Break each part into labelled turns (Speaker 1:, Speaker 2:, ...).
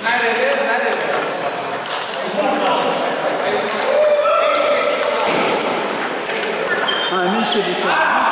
Speaker 1: Ah, niște de să...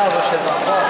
Speaker 1: Obrigado, vocês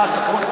Speaker 1: порядок. Вот